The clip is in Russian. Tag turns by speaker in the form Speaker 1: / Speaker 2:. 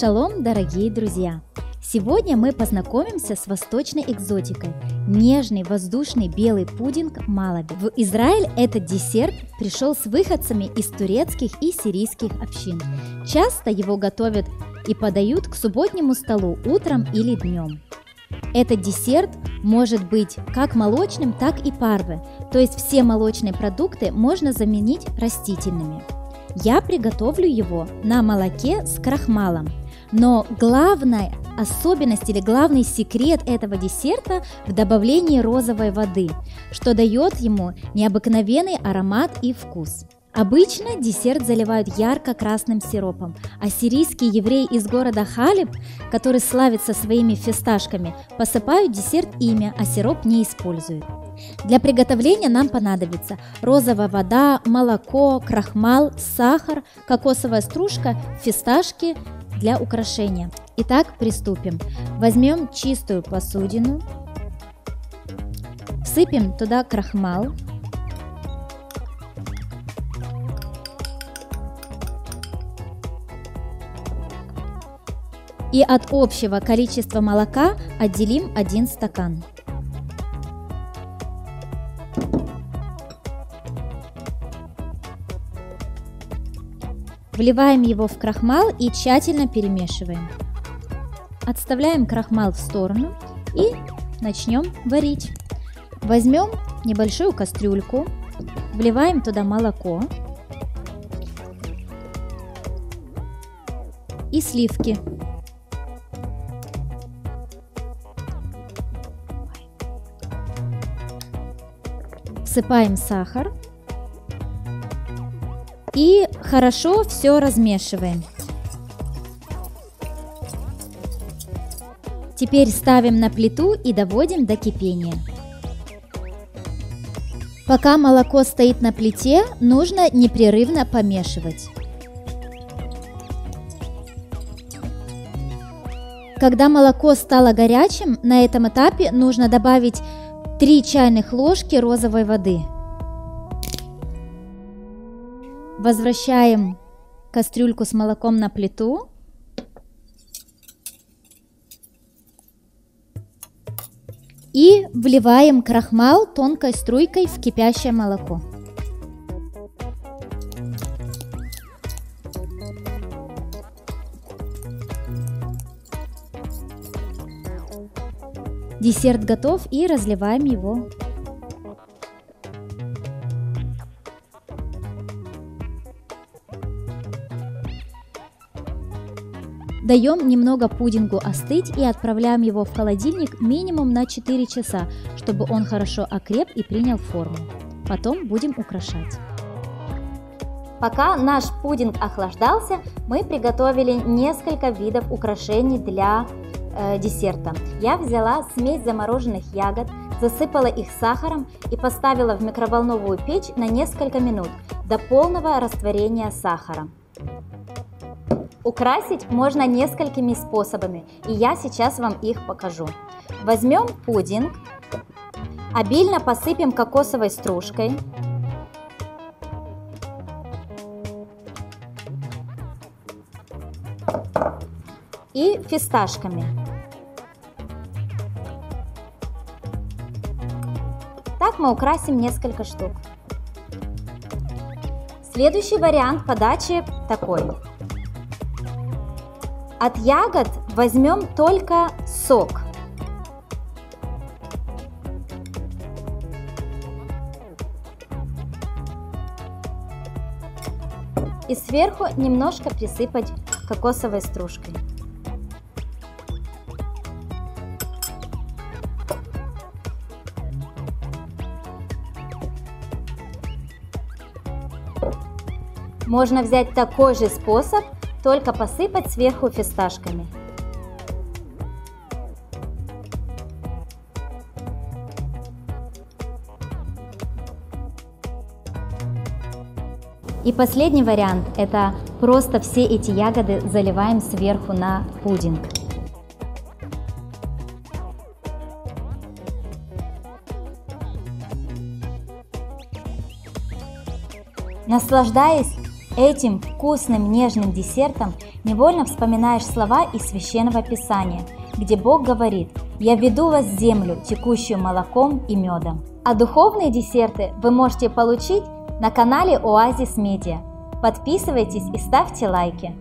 Speaker 1: Шалом, дорогие друзья! Сегодня мы познакомимся с восточной экзотикой – нежный воздушный белый пудинг Малаби. В Израиль этот десерт пришел с выходцами из турецких и сирийских общин. Часто его готовят и подают к субботнему столу утром или днем. Этот десерт может быть как молочным, так и парвы, то есть все молочные продукты можно заменить растительными. Я приготовлю его на молоке с крахмалом. Но главная особенность или главный секрет этого десерта в добавлении розовой воды, что дает ему необыкновенный аромат и вкус. Обычно десерт заливают ярко-красным сиропом, а сирийский еврей из города Халиб, который славится своими фисташками, посыпают десерт ими, а сироп не используют. Для приготовления нам понадобится розовая вода, молоко, крахмал, сахар, кокосовая стружка, фисташки для украшения. Итак, приступим. Возьмем чистую посудину, всыпем туда крахмал, и от общего количества молока отделим 1 стакан. Вливаем его в крахмал и тщательно перемешиваем. Отставляем крахмал в сторону и начнем варить. Возьмем небольшую кастрюльку, вливаем туда молоко и сливки. Всыпаем сахар и хорошо все размешиваем. Теперь ставим на плиту и доводим до кипения. Пока молоко стоит на плите, нужно непрерывно помешивать. Когда молоко стало горячим, на этом этапе нужно добавить 3 чайных ложки розовой воды. Возвращаем кастрюльку с молоком на плиту. И вливаем крахмал тонкой струйкой в кипящее молоко. Десерт готов и разливаем его. Даем немного пудингу остыть и отправляем его в холодильник минимум на 4 часа, чтобы он хорошо окреп и принял форму. Потом будем украшать.
Speaker 2: Пока наш пудинг охлаждался, мы приготовили несколько видов украшений для э, десерта. Я взяла смесь замороженных ягод, засыпала их сахаром и поставила в микроволновую печь на несколько минут до полного растворения сахара. Украсить можно несколькими способами, и я сейчас вам их покажу. Возьмем пудинг, обильно посыпем кокосовой стружкой, и фисташками. Так мы украсим несколько штук. Следующий вариант подачи такой. От ягод возьмем только сок. И сверху немножко присыпать кокосовой стружкой. Можно взять такой же способ, только посыпать сверху фисташками. И последний вариант – это просто все эти ягоды заливаем сверху на пудинг. Наслаждаясь Этим вкусным нежным десертом невольно вспоминаешь слова из Священного Писания, где Бог говорит «Я веду вас в землю, текущую молоком и медом». А духовные десерты вы можете получить на канале Оазис Медиа. Подписывайтесь и ставьте лайки.